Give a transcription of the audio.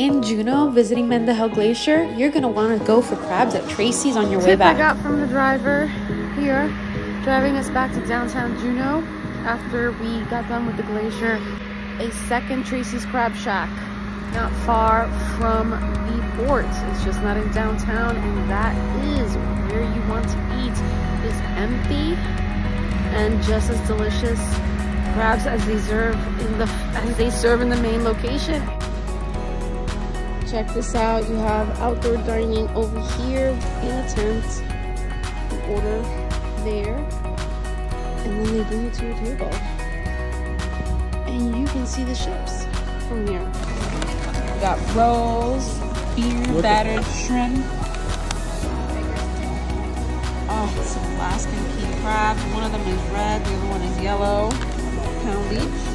in Juneau visiting Mendenhall Glacier, you're gonna want to go for crabs at Tracy's on your way Tip back. I got from the driver here, driving us back to downtown Juneau after we got done with the glacier. A second Tracy's Crab Shack, not far from the port. It's just not in downtown, and that is where you want to eat. It's empty and just as delicious crabs as they serve in the as they serve in the main location. Check this out. You have outdoor dining over here in a tent. You order there, and then they bring it to your table. And you can see the ships from here. We got rolls, beer battered shrimp. Oh, some Alaskan king crab One of them is red, the other one is yellow. Pound each.